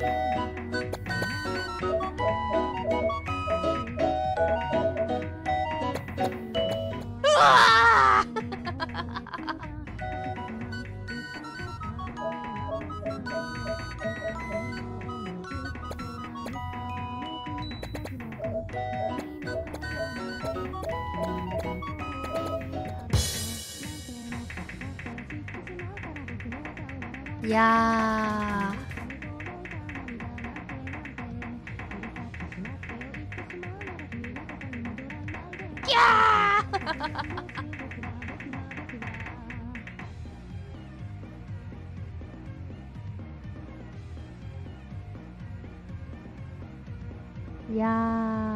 いやーいやー。いや